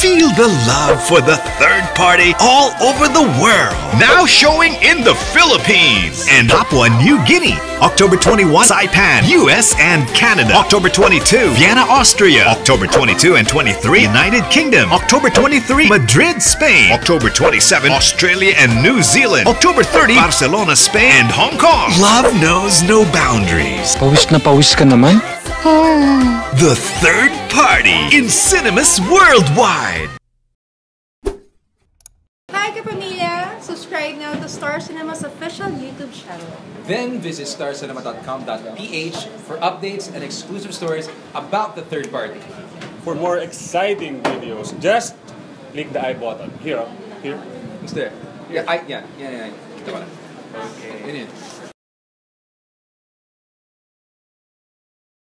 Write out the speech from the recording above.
Feel the love for the third party all over the world. Now showing in the Philippines and Papua New Guinea. October 21, Saipan, US and Canada. October 22, Vienna, Austria. October 22 and 23, United Kingdom. October 23, Madrid, Spain. October 27, Australia and New Zealand. October 30, Barcelona, Spain and Hong Kong. Love knows no boundaries. Pawis na pawis ka naman. The third party in cinemas worldwide. Hi, Kapamilya! Subscribe now to Star Cinema's official YouTube channel. Then visit starcinema.com.ph for updates and exclusive stories about the third party. For more exciting videos, just click the I button. Here, oh. here. Who's there? Yeah, I, yeah, yeah, yeah. Ito pala. Okay. Yun yun.